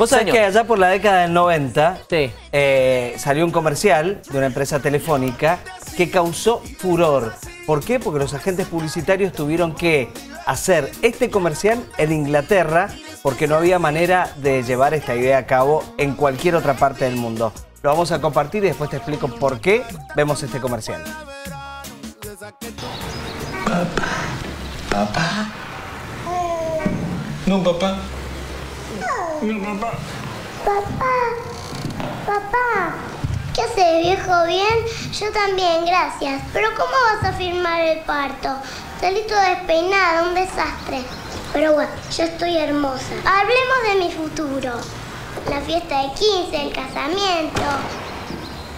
Vos sabés Señor. que allá por la década del 90 Sí. eh, salió un comercial de una empresa telefónica que causó furor. ¿Por qué? Porque los agentes publicitarios tuvieron que hacer este comercial en Inglaterra porque no había manera de llevar esta idea a cabo en cualquier otra parte del mundo. Lo vamos a compartir y después te explico por qué vemos este comercial. No, papá. Papá, papá, ¿qué haces, viejo? ¿Bien? Yo también, gracias. Pero ¿cómo vas a firmar el parto? Salí toda despeinada, un desastre. Pero bueno, yo estoy hermosa. Hablemos de mi futuro. La fiesta de 15, el casamiento.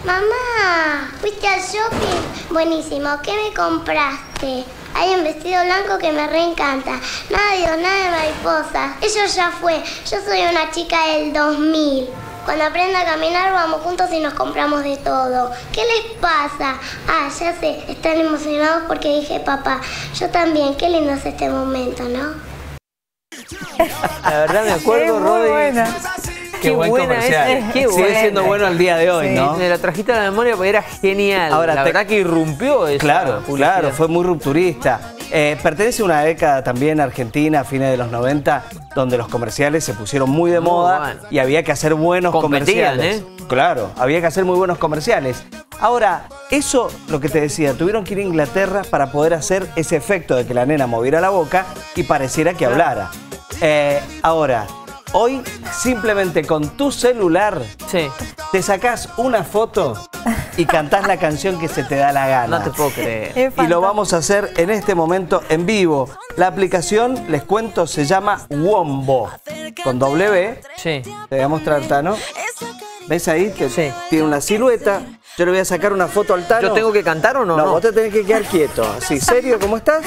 Mamá, ¿fuiste al shopping? Buenísimo, ¿qué me compraste? Hay un vestido blanco que me reencanta. Nada de Dios, nada de mariposas. Eso ya fue. Yo soy una chica del 2000. Cuando aprenda a caminar vamos juntos y nos compramos de todo. ¿Qué les pasa? Ah, ya sé, están emocionados porque dije papá. Yo también, qué lindo es este momento, ¿no? La verdad me acuerdo, Es buena. Qué, buen comercial. es, qué Sigue buena. siendo bueno al día de hoy, Sí, ¿no? Me la trajiste a la memoria porque era genial. Ahora, la te- verdad que irrumpió esa Claro, publicidad. claro, fue muy rupturista. Eh, pertenece a una década también argentina, a fines de los 90, donde los comerciales se pusieron muy de Muy moda bueno. y había que hacer buenos Competían, comerciales. ¿eh? Claro, había que hacer muy buenos comerciales. Ahora, eso, lo que te decía, tuvieron que ir a Inglaterra para poder hacer ese efecto de que la nena moviera la boca y pareciera que hablara. Eh, ahora, hoy simplemente con tu celular Sí. te sacás una foto y cantás la canción que se te da la gana. No te puedo creer. Y lo vamos a hacer en este momento en vivo. La aplicación, les cuento, se llama Wombo. Con W. Sí. Te voy a mostrar, Tano. ¿Ves ahí que Sí. tiene una silueta? Yo le voy a sacar una foto al Tano. ¿Yo tengo que cantar o no? No, No. vos te tenés que quedar quieto. Así, serio, ¿cómo estás?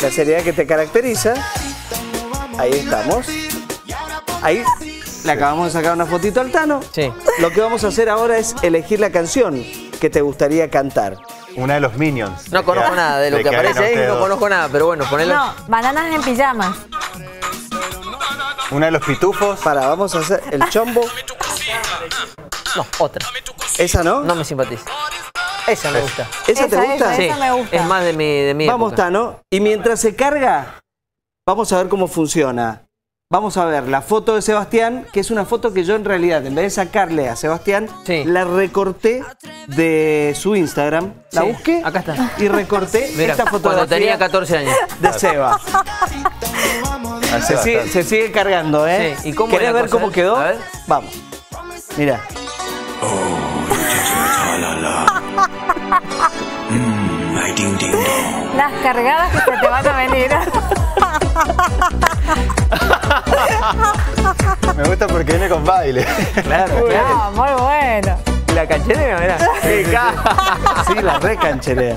La seriedad que te caracteriza. Ahí estamos. Ahí le acabamos de sacar una fotito al Tano. Sí. Lo que vamos a hacer ahora es elegir la canción que te gustaría cantar. Una de los Minions. No conozco nada de lo que que aparece ahí, ustedes no conozco nada, pero bueno, ponelo. No, bananas en pijamas. Una de los pitufos. Para, vamos a hacer el chombo. No, otra. ¿Esa no? No me simpatiza. Esa me gusta. ¿Esa te Esa, gusta? esa, esa. me gusta. Es más de mi, de mi Vamos, época. Tano. Y mientras se carga, vamos a ver cómo funciona. Vamos a ver la foto de Sebastián, que es una foto que yo en realidad, en vez de sacarle a Sebastián, Sí. la recorté de su Instagram. La Sí, busqué acá está. y recorté Mira, esta cuando fotografía tenía 14 años. de Seba. Se sigue, se sigue cargando, ¿eh? Sí, ¿y cómo ¿Querés ver cosa? cómo quedó? A ver. Vamos. Mira. Las cargadas que se te van a venir. Me gusta porque viene con baile. Claro, claro. No, muy bueno. La cachetera, mirá. Qué ca- Sí, la recancherea.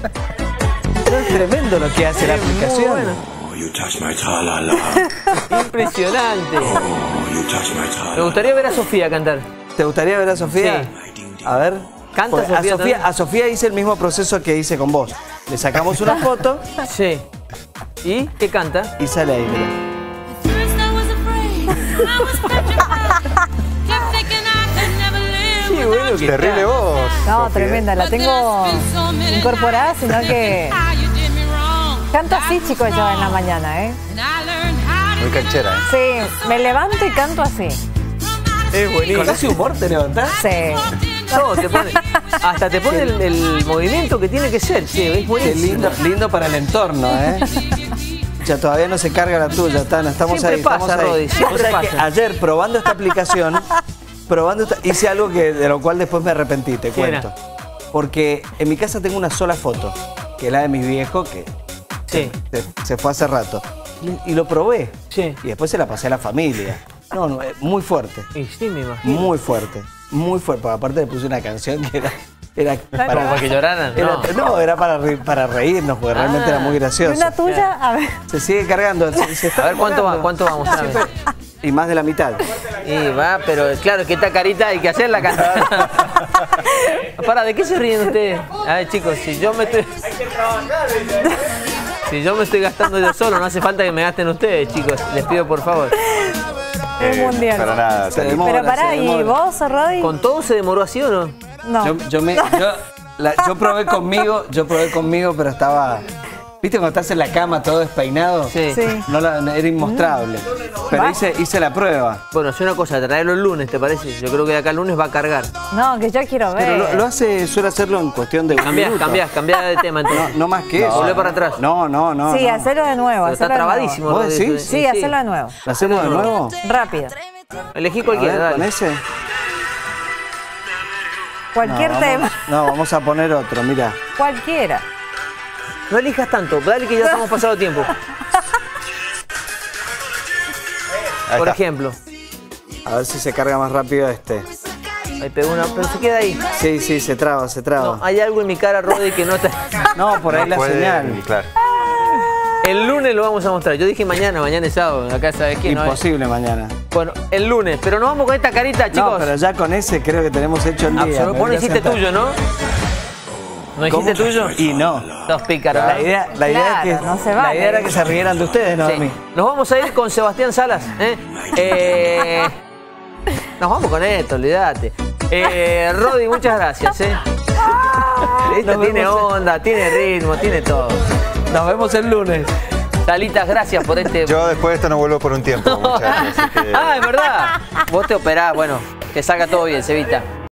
Es tremendo lo que hace la aplicación. bueno. You touch my tra-la-la. Impresionante. Oh, you touch my tra-la-la. Me gustaría ver a Sofía cantar. ¿Te gustaría ver a Sofía? Sí. A ver. Canta Sofía a Sofía, también. a Sofía hice el mismo proceso que hice con vos. Le sacamos una foto Sí. ¿Y qué canta? y sale ahí, mira. Qué bueno que Terrible voz. No, Sofía. tremenda. La tengo incorporada, sino que canto así, chicos, yo en la mañana, ¿eh? Muy canchera, ¿eh? Sí, me levanto y canto así. Es buenísimo. ¿Con ese humor te levantás? Sí. No, te pone, hasta te pone el, el movimiento que tiene que ser, sí, es Qué buenísimo. lindo, lindo para el entorno, ¿eh? Todavía no se carga la tuya, Tana. Estamos Siempre ahí, pasa, estamos ahí. Siempre que ayer, probando esta aplicación, probando esta- hice algo que, de lo cual después me arrepentí, te cuento. Porque en mi casa tengo una sola foto, que es la de mis viejos, que Sí, se, se fue hace rato. Y, y lo probé. sí. Y después se la pasé a la familia. No, no, eh, muy fuerte. Y sí, me imagino. Muy fuerte. Muy fuerte. Porque aparte le puse una canción que era. Era para que lloraran. era- No. no, era para, para reírnos, porque realmente Ah. era muy ¿Y gracioso. una tuya? A ver. Se sigue cargando. se- se está A ver cuánto va, cuánto va a mostrar. Siempre- Y más de la mitad. Y va, pero claro, que esta carita hay que hacerla cantar. Para, ¿de qué se ríen ustedes? A ver, chicos, si yo me estoy. Si yo me estoy gastando yo solo, no hace falta que me gasten ustedes, chicos. Les pido por favor. El mundial. Para nada. Se demora, Pero pará, ¿y vos, Rodi? ¿Con todo se demoró así o no? No. Yo, yo me, yo, la- yo probé conmigo, yo probé conmigo, pero estaba. ¿Viste cuando estás en la cama todo despeinado? Sí. Sí. No la- era inmostrable. Pero Va. hice, hice la prueba. Bueno, es una cosa, traerlo el lunes, ¿te parece? Yo creo que de acá el lunes va a cargar. No, que yo quiero ver. Pero lo, lo hace, suele hacerlo en cuestión de un Cambiás, minuto. cambiás, cambiás de tema No, entonces. no más que eso. Volvé para atrás. No, no, no. sí, no. hacerlo de nuevo. Pero está trabadísimo. ¿Vos ¿no? decís? Sí, hacerlo de nuevo. ¿Lo hacemos de nuevo? Rápido. Elegí A cualquiera, ver, con ese. Cualquier no, tema. vamos- no, vamos a poner otro, mira. Cualquiera. No elijas tanto, dale que ya estamos pasado tiempo. Ahí Por está. ejemplo. A ver si se carga más rápido este. Ahí pegó una, pero se queda ahí. Sí, sí, se traba, se No, traba. hay algo en mi cara, Rodi, que no está. No, por ahí No la puede, señal. Claro. El lunes lo vamos a mostrar. Yo dije mañana, mañana es sábado. Acá sabes quién no es. Imposible mañana. Bueno, el lunes. Pero nos vamos con esta carita, chicos. No, pero ya con ese creo que tenemos hecho el día. Absolut- Vos no voy a hiciste tuyo, ¿no? ¿No hiciste tuyo? Y no. Dos pícaros. La ¿no? idea, la idea Claro, es que, no se la idea era que se rieran de ustedes, no de Sí. mí. Nos vamos a ir con Sebastián Salas. ¿eh? Eh, nos vamos con esto, olvídate. Eh, Rodi, muchas gracias. ¿eh? Esta Nos tiene onda, tiene ritmo, tiene todo. Nos vemos el lunes. Salitas, gracias por este. Yo después de esto no vuelvo por un tiempo, muchachos. Así que... Ah, es verdad. Vos te operás, bueno, que salga todo bien, Cevita.